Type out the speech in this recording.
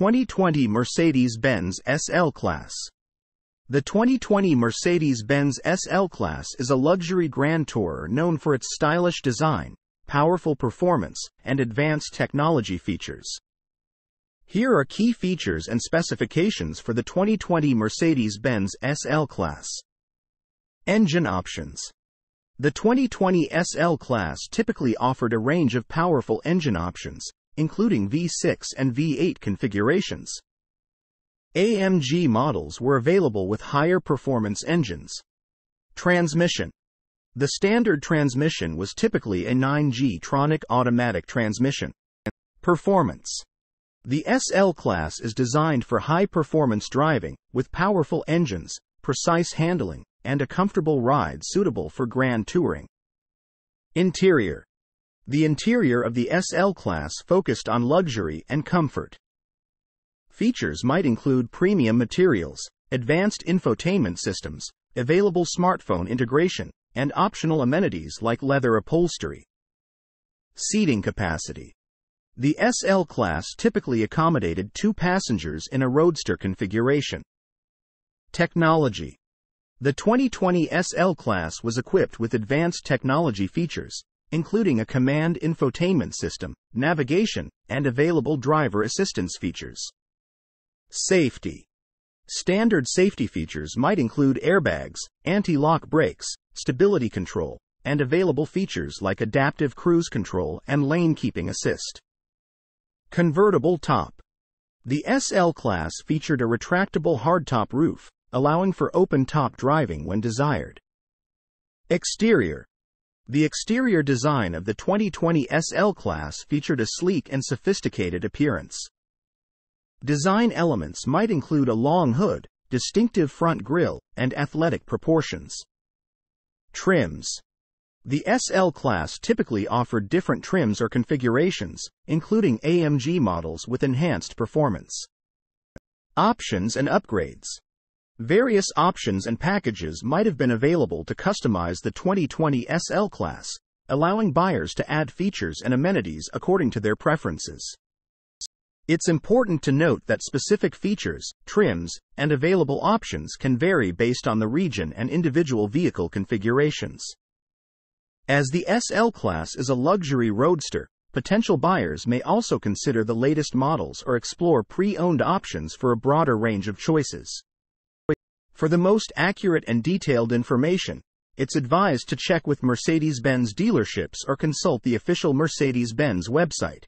2020 Mercedes-Benz SL Class. The 2020 Mercedes-Benz SL Class is a luxury grand tourer known for its stylish design, powerful performance, and advanced technology features. Here are key features and specifications for the 2020 Mercedes-Benz SL Class. Engine options. The 2020 SL Class typically offered a range of powerful engine options, including V6 and V8 configurations. AMG models were available with higher performance engines. Transmission. The standard transmission was typically a 9G Tronic automatic transmission. Performance. The SL class is designed for high performance driving, with powerful engines, precise handling, and a comfortable ride suitable for grand touring. Interior. The interior of the SL class focused on luxury and comfort. Features might include premium materials, advanced infotainment systems, available smartphone integration, and optional amenities like leather upholstery. Seating capacity. The SL class typically accommodated two passengers in a roadster configuration. Technology. The 2020 SL class was equipped with advanced technology features, including a COMAND infotainment system, navigation, and available driver assistance features. Safety. Standard safety features might include airbags, anti-lock brakes, stability control, and available features like adaptive cruise control and lane keeping assist. Convertible top. The SL class featured a retractable hardtop roof, allowing for open-top driving when desired. Exterior. The exterior design of the 2020 SL class featured a sleek and sophisticated appearance. Design elements might include a long hood, distinctive front grille, and athletic proportions. Trims. The SL class typically offered different trims or configurations, including AMG models with enhanced performance. Options and upgrades. Various options and packages might have been available to customize the 2020 SL class, allowing buyers to add features and amenities according to their preferences. It's important to note that specific features, trims, and available options can vary based on the region and individual vehicle configurations. As the SL class is a luxury roadster, potential buyers may also consider the latest models or explore pre owned options for a broader range of choices. For the most accurate and detailed information, it's advised to check with Mercedes Benz dealerships or consult the official Mercedes Benz website.